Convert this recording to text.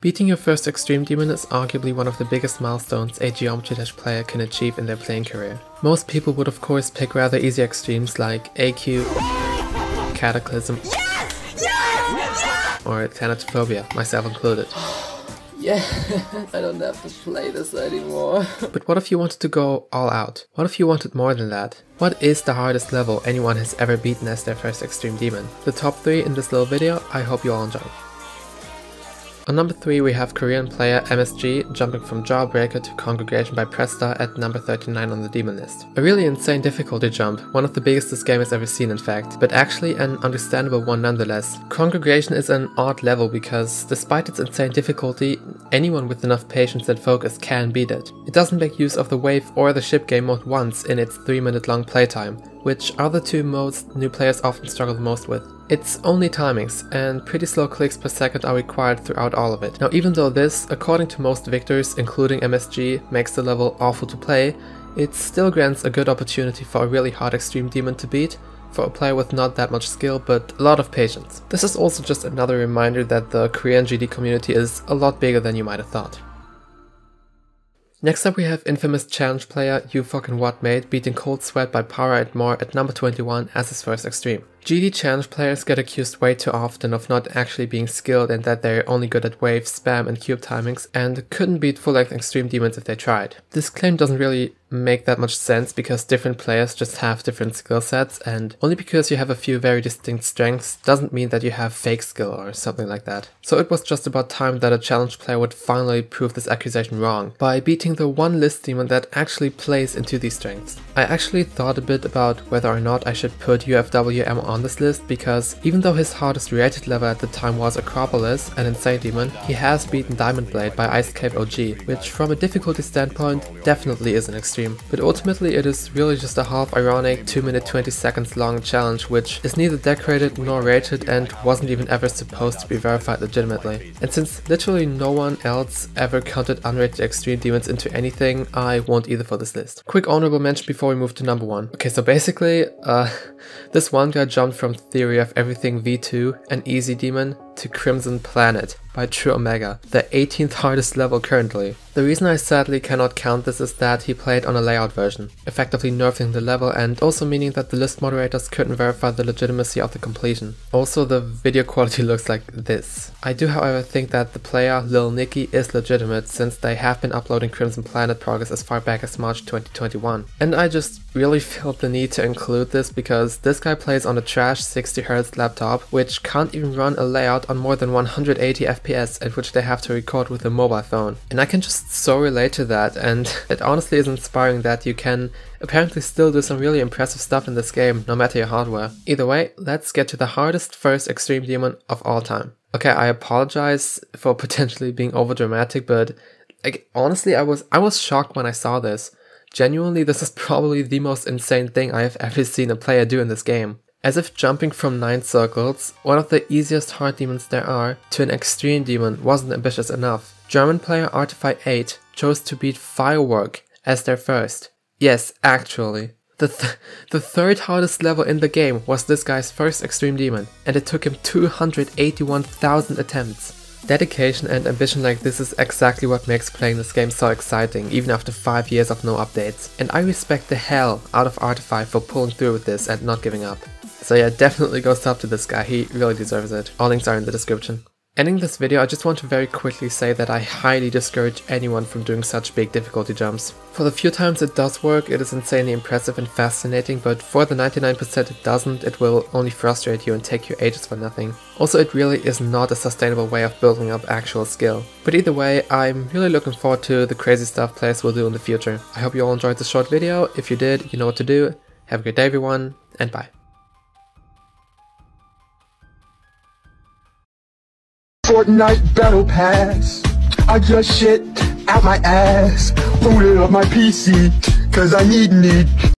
Beating your first Extreme Demon is arguably one of the biggest milestones a Geometry Dash player can achieve in their playing career. Most people would of course pick rather easy extremes like Acu, Cataclysm, yes! Yes! Yes! or Thanatophobia, myself included. Yeah, I don't have to play this anymore. but what if you wanted to go all out? What if you wanted more than that? What is the hardest level anyone has ever beaten as their first Extreme Demon? The top 3 in this little video, I hope you all enjoy. On number 3 we have Korean player MSG jumping from Jawbreaker to Congregation by Presta at number 39 on the demon list. A really insane difficulty jump, one of the biggest this game has ever seen in fact, but actually an understandable one nonetheless. Congregation is an odd level because despite its insane difficulty, anyone with enough patience and focus can beat it. It doesn't make use of the wave or the ship game mode once in its 3 minute long playtime, which are the two modes new players often struggle the most with. It's only timings, and pretty slow clicks per second are required throughout all of it. Now even though this, according to most victors, including MSG, makes the level awful to play, it still grants a good opportunity for a really hard extreme demon to beat, for a player with not that much skill but a lot of patience. This is also just another reminder that the Korean GD community is a lot bigger than you might have thought. Next up we have infamous challenge player You Fucking What Mate beating Cold Sweat by Para and More at number 21 as his first extreme. GD challenge players get accused way too often of not actually being skilled and that they're only good at wave, spam and cube timings and couldn't beat full-length extreme demons if they tried. This claim doesn't really make that much sense because different players just have different skill sets and only because you have a few very distinct strengths doesn't mean that you have fake skill or something like that. So it was just about time that a challenge player would finally prove this accusation wrong by beating the one list demon that actually plays into these strengths. I actually thought a bit about whether or not I should put UFWM on this list because even though his hardest rated level at the time was Acropolis, an insane demon, he has beaten Diamond Blade by Ice Cape OG, which from a difficulty standpoint definitely is an extreme. But ultimately it is really just a half ironic 2 minute 20 seconds long challenge which is neither decorated nor rated and wasn't even ever supposed to be verified legitimately. And since literally no one else ever counted unrated extreme demons into anything, I won't either for this list. Quick honorable mention before before we move to number one. Okay, so basically, uh, this one guy jumped from Theory of Everything V2 and Easy Demon to Crimson Planet by True Omega, the 18th hardest level currently. The reason I sadly cannot count this is that he played on a layout version, effectively nerfing the level and also meaning that the list moderators couldn't verify the legitimacy of the completion. Also the video quality looks like this. I do however think that the player Lil Niky is legitimate since they have been uploading Crimson Planet progress as far back as March 2021. And I just really felt the need to include this because this guy plays on a trash 60Hz laptop which can't even run a layout on more than 180 FPS at which they have to record with a mobile phone. And I can just so relate to that and it honestly is inspiring that you can apparently still do some really impressive stuff in this game, no matter your hardware. Either way, let's get to the hardest first Extreme Demon of all time. Okay, I apologize for potentially being overdramatic, but like honestly I was I was shocked when I saw this. Genuinely, this is probably the most insane thing I have ever seen a player do in this game. As if jumping from 9 circles, one of the easiest hard demons there are, to an extreme demon wasn't ambitious enough. German player Artify8 chose to beat Firework as their first. Yes, actually. The, th the third hardest level in the game was this guy's first extreme demon, and it took him 281,000 attempts. Dedication and ambition like this is exactly what makes playing this game so exciting, even after 5 years of no updates. And I respect the hell out of Artify for pulling through with this and not giving up. So yeah, definitely goes up to this guy, he really deserves it. All links are in the description. Ending this video, I just want to very quickly say that I highly discourage anyone from doing such big difficulty jumps. For the few times it does work, it is insanely impressive and fascinating, but for the 99% it doesn't, it will only frustrate you and take you ages for nothing. Also, it really is not a sustainable way of building up actual skill. But either way, I'm really looking forward to the crazy stuff players will do in the future. I hope you all enjoyed this short video, if you did, you know what to do. Have a great day everyone, and bye. Fortnite Battle Pass. I just shit out my ass, booted up my PC, cause I need need.